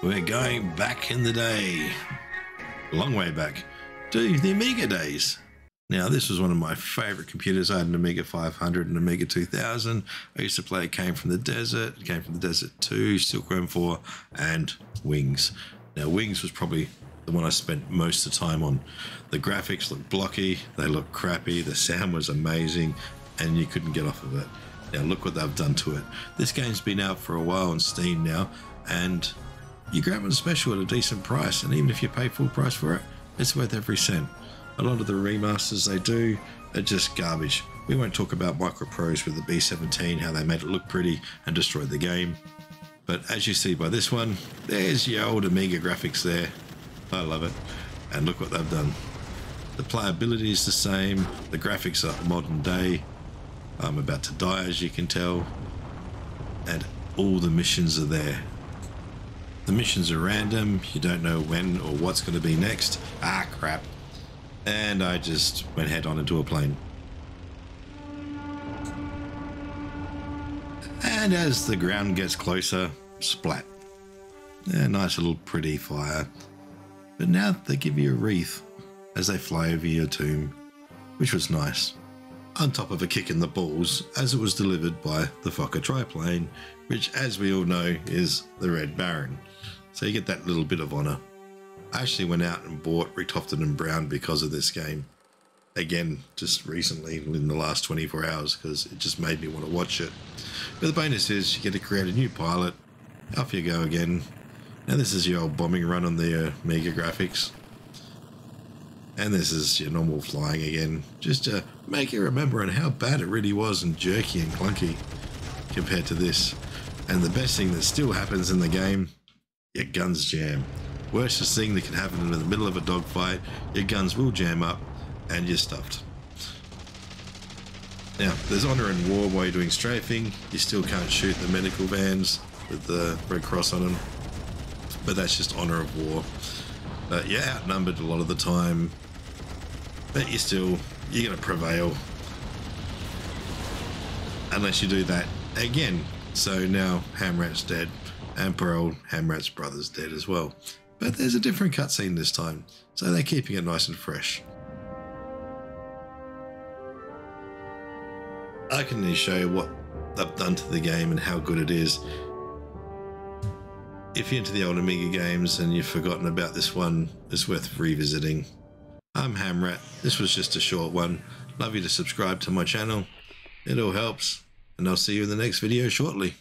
We're going back in the day, a long way back, to the Amiga days. Now, this was one of my favorite computers. I had an Amiga 500 and Amiga 2000. I used to play It Came from the Desert, It Came from the Desert 2, Silkworm 4, and Wings. Now, Wings was probably the one I spent most of the time on. The graphics looked blocky, they looked crappy, the sound was amazing, and you couldn't get off of it. Now, look what they've done to it. This game's been out for a while on Steam now, and you grab it special at a decent price, and even if you pay full price for it, it's worth every cent. A lot of the remasters they do are just garbage. We won't talk about Microprose with the B17, how they made it look pretty and destroyed the game. But as you see by this one, there's your old Amiga graphics there. I love it. And look what they've done. The playability is the same, the graphics are modern day. I'm about to die as you can tell. And all the missions are there. The missions are random, you don't know when or what's going to be next. Ah, crap. And I just went head on into a plane. And as the ground gets closer, splat. A nice little pretty fire. But now they give you a wreath as they fly over your tomb, which was nice. On top of a kick in the balls, as it was delivered by the Fokker triplane, which, as we all know, is the Red Baron. So you get that little bit of honour. I actually went out and bought Richthofen and Brown because of this game. Again, just recently, in the last 24 hours, because it just made me want to watch it. But the bonus is you get to create a new pilot. Off you go again. Now this is your old bombing run on the uh, Mega graphics. And this is your normal flying again. Just to make you remember on how bad it really was and jerky and clunky compared to this. And the best thing that still happens in the game your guns jam. Worstest thing that can happen in the middle of a dogfight, your guns will jam up and you're stuffed. Now, there's honour in war while you're doing strafing. You still can't shoot the medical vans with the Red Cross on them. But that's just honour of war. Uh, you're outnumbered a lot of the time. But you still, you're going to prevail. Unless you do that again. So now Hamrat's dead and poor old Hamrat's brother's dead as well. But there's a different cutscene this time, so they're keeping it nice and fresh. I can only show you what they've done to the game and how good it is. If you're into the old Amiga games and you've forgotten about this one, it's worth revisiting. I'm Hamrat, this was just a short one. Love you to subscribe to my channel, it all helps, and I'll see you in the next video shortly.